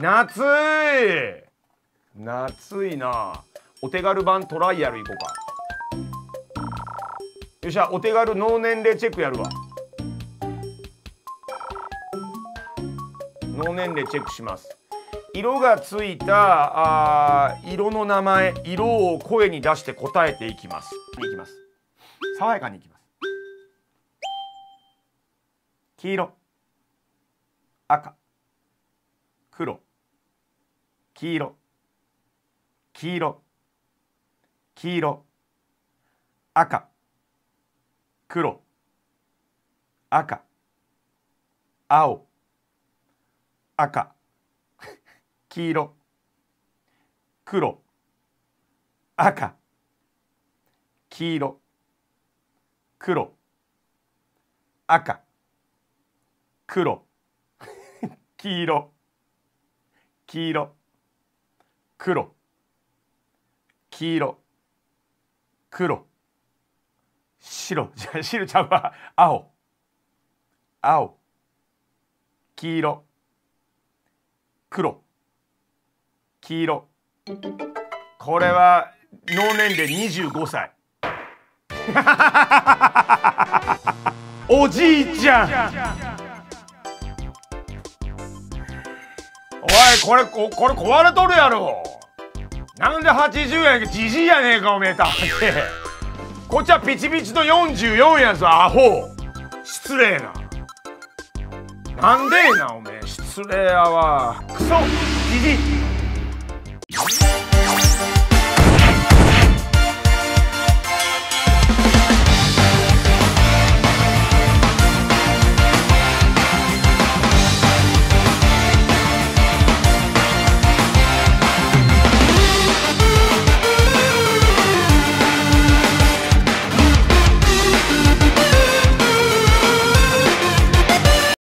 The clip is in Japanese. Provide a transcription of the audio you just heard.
夏い。夏いな。お手軽版トライアル行こうか。よっしゃお手軽脳年齢チェックやるわ。脳年齢チェックします。色がついたあー色の名前色を声に出して答えていきます。いきます。爽やかにいきます。黄色。赤。黒黄色。黄色。黄色。赤。黒。赤。青。赤。黄色。黒。赤。黄色。黒。赤。黒。黄色。黄色。黒。黄色。黒。白。じゃあ白ちゃんは青。青。黄色。黒。黄色。これは脳年齢25歳。おじいちゃん。いこれここれ壊れとるやろ。なんで80円やけじじいやねえかおめえた こっちはピチピチの44やぞアホ。失礼な。なんでえなおめえ。失礼やわ。クソじじい。